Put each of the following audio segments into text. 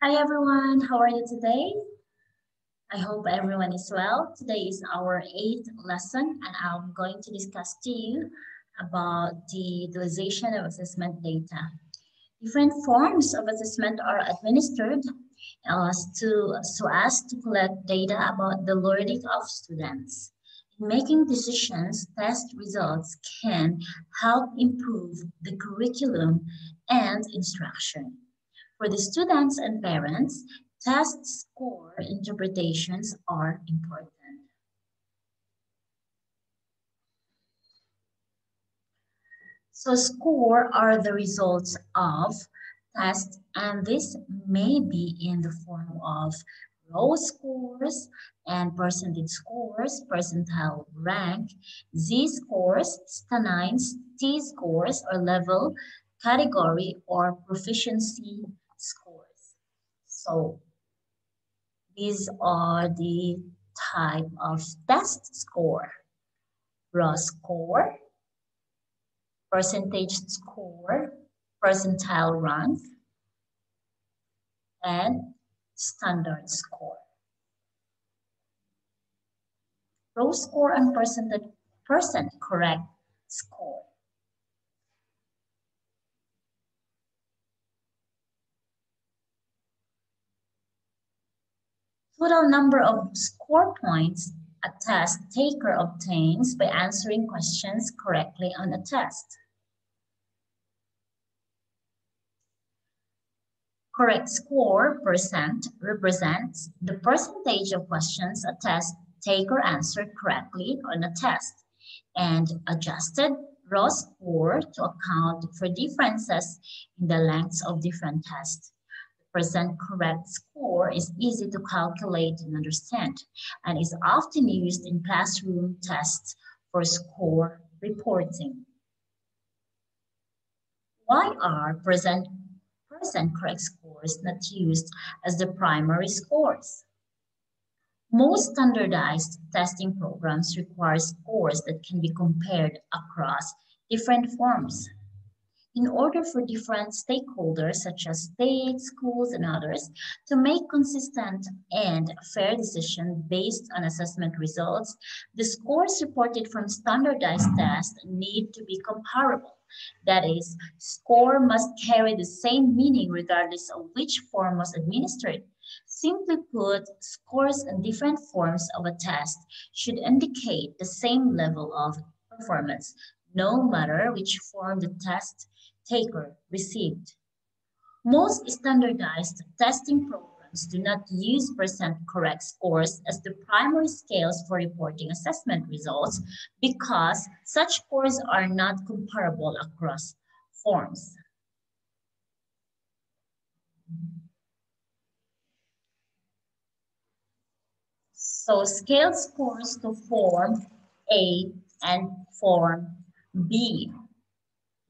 Hi everyone, how are you today? I hope everyone is well. Today is our eighth lesson and I'm going to discuss to you about the utilization of assessment data. Different forms of assessment are administered as to, so as to collect data about the learning of students. In making decisions, test results can help improve the curriculum and instruction. For the students and parents, test score interpretations are important. So score are the results of tests and this may be in the form of row scores and percentage scores, percentile rank, z-scores, stanines, t-scores or level, category or proficiency scores. So these are the type of test score. Raw score, percentage score, percentile rank, and standard score. Row score and percentage percent correct score. Total number of score points a test taker obtains by answering questions correctly on a test. Correct score percent represents the percentage of questions a test taker answered correctly on a test and adjusted raw score to account for differences in the lengths of different tests correct score is easy to calculate and understand and is often used in classroom tests for score reporting. Why are present percent correct scores not used as the primary scores? Most standardized testing programs require scores that can be compared across different forms in order for different stakeholders, such as states, schools, and others, to make consistent and fair decisions based on assessment results, the scores reported from standardized tests need to be comparable. That is, score must carry the same meaning regardless of which form was administered. Simply put, scores in different forms of a test should indicate the same level of performance, no matter which form the test taker received. Most standardized testing programs do not use percent correct scores as the primary scales for reporting assessment results because such scores are not comparable across forms. So scale scores to form A and form B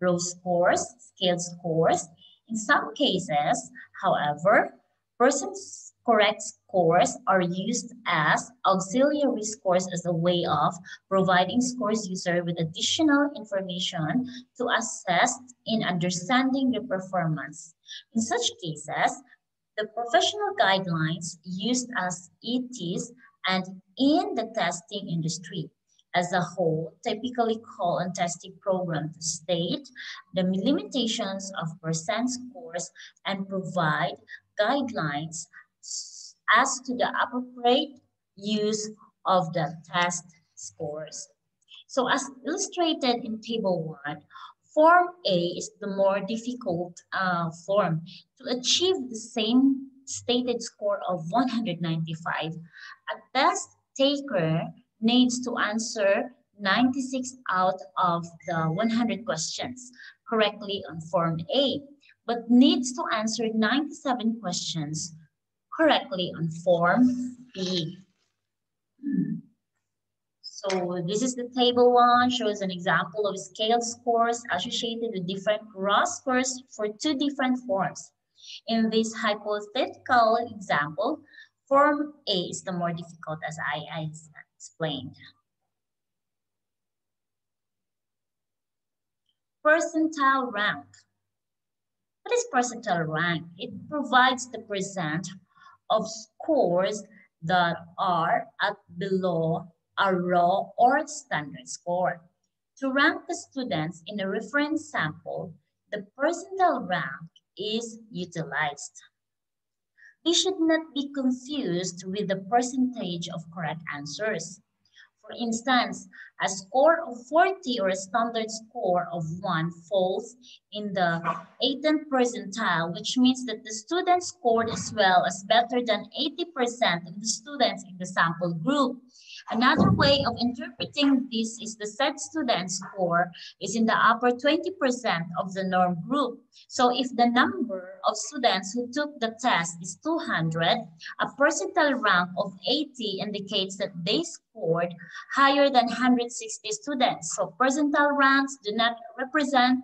row scores, scale scores. In some cases, however, person's correct scores are used as auxiliary scores as a way of providing scores user with additional information to assess in understanding the performance. In such cases, the professional guidelines used as ETS and in the testing industry as a whole typically call on testing program to state the limitations of percent scores and provide guidelines as to the appropriate use of the test scores. So as illustrated in table one, form A is the more difficult uh, form. To achieve the same stated score of 195, a test taker needs to answer 96 out of the 100 questions correctly on Form A, but needs to answer 97 questions correctly on Form B. So this is the table one, shows an example of scale scores associated with different raw scores for two different forms. In this hypothetical example, Form A is the more difficult as I, I explained. Percentile rank. What is percentile rank? It provides the percent of scores that are at below a raw or standard score. To rank the students in a reference sample, the percentile rank is utilized. They should not be confused with the percentage of correct answers. For instance, a score of 40 or a standard score of 1 falls in the 18th percentile, which means that the student scored as well as better than 80% of the students in the sample group. Another way of interpreting this is the said student score is in the upper 20% of the norm group. So if the number of students who took the test is 200, a percentile rank of 80 indicates that they scored higher than 160 students. So percentile ranks do not represent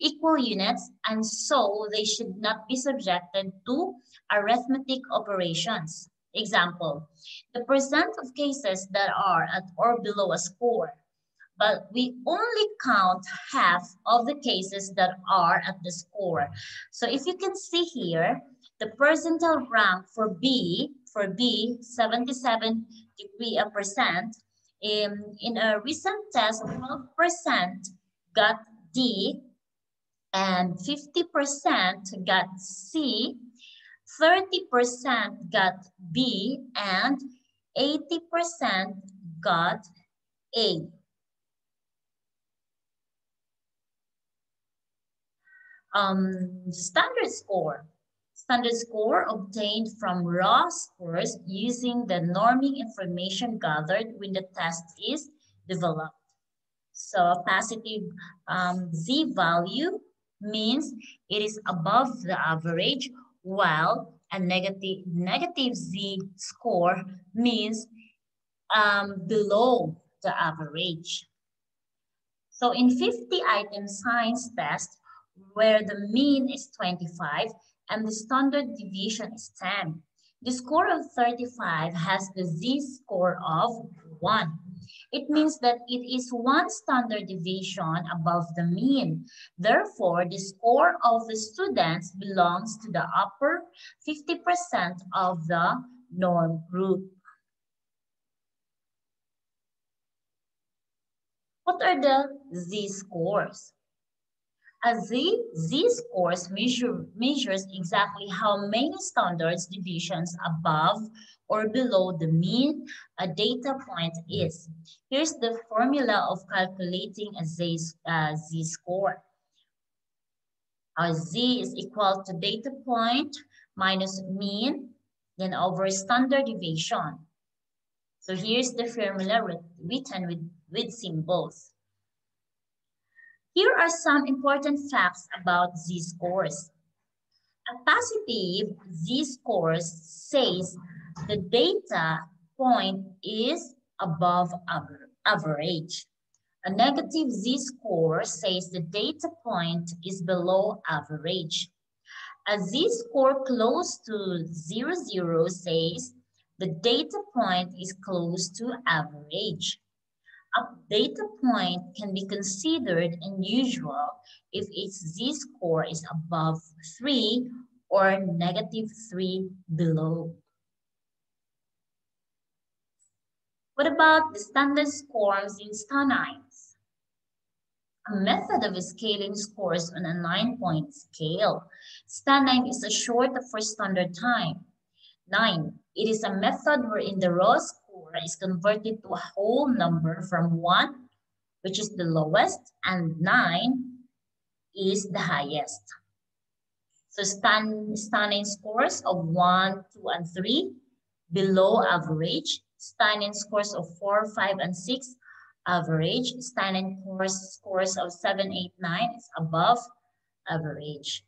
equal units and so they should not be subjected to arithmetic operations. Example, the percent of cases that are at or below a score, but we only count half of the cases that are at the score. So if you can see here, the percentile rank for B, for B, 77 degree a percent, in, in a recent test, 12% got D and 50% got C 30% got B and 80% got A. Um, standard score. Standard score obtained from raw scores using the norming information gathered when the test is developed. So a positive um, Z value means it is above the average while a negative, negative Z score means um, below the average. So in 50 item science test, where the mean is 25 and the standard deviation is 10, the score of 35 has the Z score of 1. It means that it is one standard deviation above the mean. Therefore, the score of the students belongs to the upper 50% of the norm group. What are the z-scores? A z, z-scores measure, measures exactly how many standards deviations above or below the mean a data point is. Here's the formula of calculating a z, uh, z-score. Our z is equal to data point minus mean, then over standard deviation. So here's the formula written with, with symbols. Here are some important facts about z-scores. A positive z-score says the data point is above average. A negative z-score says the data point is below average. A z-score close to zero, zero says the data point is close to average. A data point can be considered unusual if its z-score is above 3 or negative 3 below. What about the standard scores in stanines? A method of scaling scores on a nine-point scale. Stanine is a short for standard time. Nine, it is a method wherein the rows 4 is converted to a whole number from 1, which is the lowest, and 9 is the highest. So stan stanine scores of 1, 2, and 3 below average, stanine scores of 4, 5, and 6 average, stanine course scores of seven, eight, nine, is above average.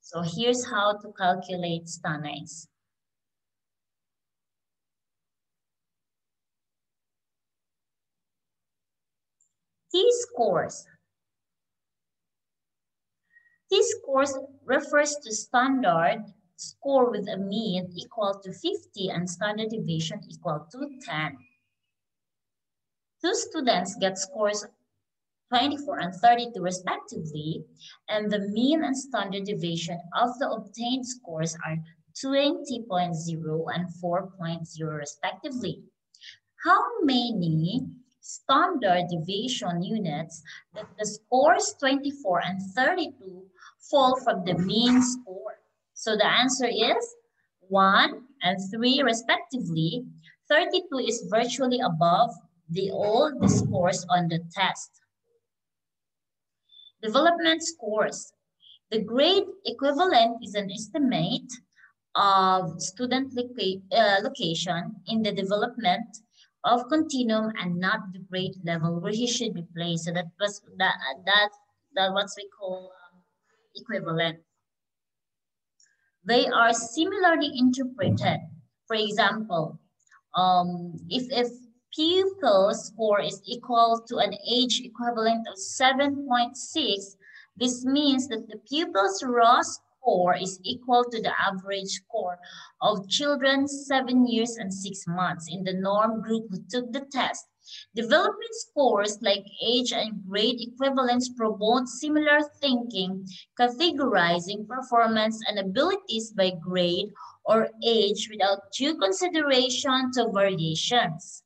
So here's how to calculate stanines. T-scores. T-scores refers to standard score with a mean equal to 50 and standard deviation equal to 10. Two students get scores 24 and 32 respectively, and the mean and standard deviation of the obtained scores are 20.0 and 4.0 respectively. How many standard deviation units that the scores 24 and 32 fall from the mean score? So the answer is 1 and 3 respectively. 32 is virtually above the all the scores on the test. Development scores. The grade equivalent is an estimate of student loca uh, location in the development of continuum and not the grade level where he should be placed. So that was that that that what we call um, equivalent. They are similarly interpreted. For example, um, if if pupil score is equal to an age equivalent of 7.6, this means that the pupil's raw score is equal to the average score of children seven years and six months in the norm group who took the test. Development scores like age and grade equivalence promote similar thinking, categorizing performance and abilities by grade or age without due consideration to variations.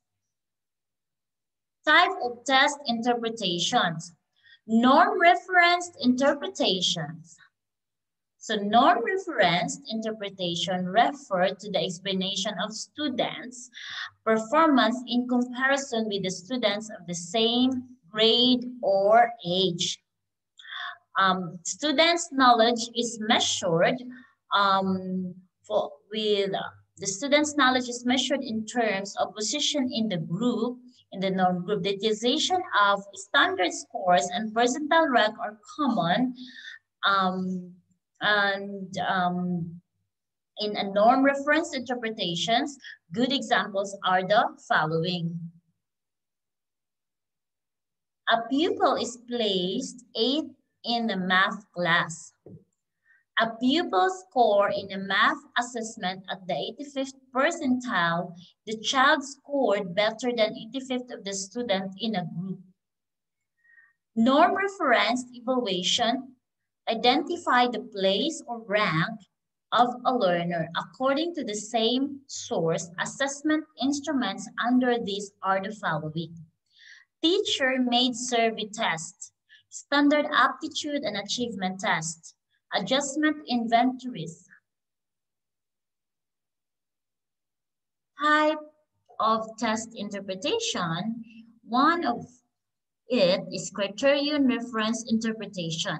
Type of test interpretations. Norm-referenced interpretations. So norm-referenced interpretation refer to the explanation of students' performance in comparison with the students of the same grade or age. Um, students' knowledge is measured um, for, with uh, the students' knowledge is measured in terms of position in the group in the norm group, the utilization of standard scores and percentile rank are common. Um, and um, in a norm reference interpretations, good examples are the following. A pupil is placed eighth in the math class. A pupil score in a math assessment at the 85th percentile, the child scored better than 85th of the student in a group. Norm referenced evaluation identify the place or rank of a learner according to the same source assessment instruments under this are the following. Teacher made survey test, standard aptitude and achievement test, adjustment inventories, type of test interpretation, one of it is criterion reference interpretation.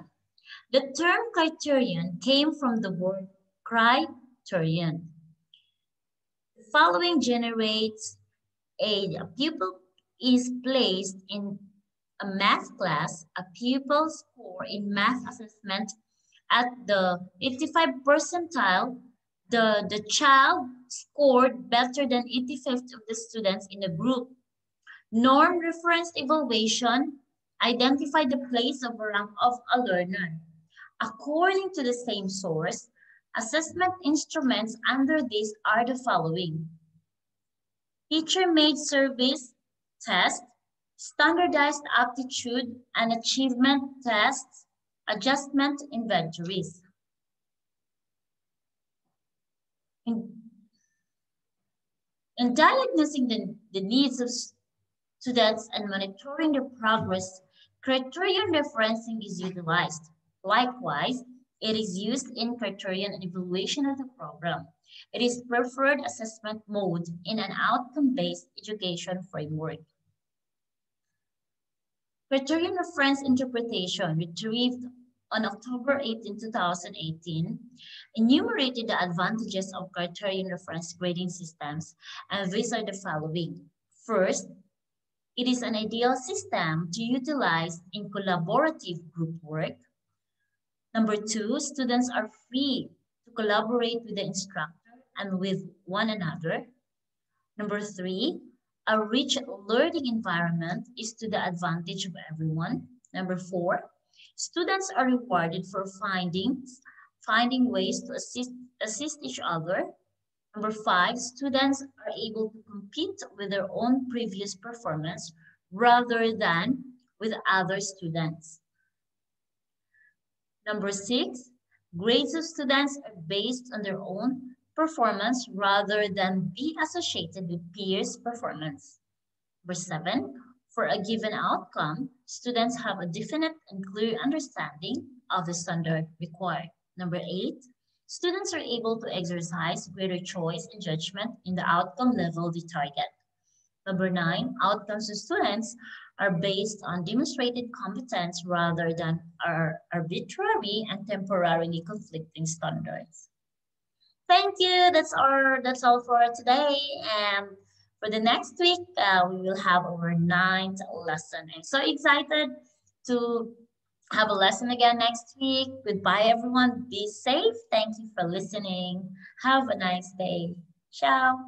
The term criterion came from the word criterion. The following generates a, a pupil is placed in a math class, a pupil score in math assessment at the 85 percentile, the, the child scored better than 85th of the students in the group. Norm reference evaluation identify the place of rank of a learner. According to the same source, assessment instruments under this are the following. Teacher-made service test, standardized aptitude and achievement tests, adjustment inventories. In, in diagnosing the, the needs of students and monitoring their progress, criterion referencing is utilized. Likewise, it is used in criterion evaluation of the program. It is preferred assessment mode in an outcome-based education framework. Criterion reference interpretation retrieved on October 18, 2018, enumerated the advantages of criterion reference grading systems, and these are the following. First, it is an ideal system to utilize in collaborative group work. Number two, students are free to collaborate with the instructor and with one another. Number three, a rich learning environment is to the advantage of everyone. Number four, Students are rewarded for finding, finding ways to assist, assist each other. Number five, students are able to compete with their own previous performance rather than with other students. Number six, grades of students are based on their own performance rather than be associated with peers' performance. Number seven, for a given outcome, students have a definite and clear understanding of the standard required. Number eight, students are able to exercise greater choice and judgment in the outcome level they target. Number nine, outcomes of students are based on demonstrated competence rather than our arbitrary and temporarily conflicting standards. Thank you. That's our that's all for today. And for the next week, uh, we will have our ninth lesson. I'm so excited to have a lesson again next week. Goodbye, everyone. Be safe. Thank you for listening. Have a nice day. Ciao.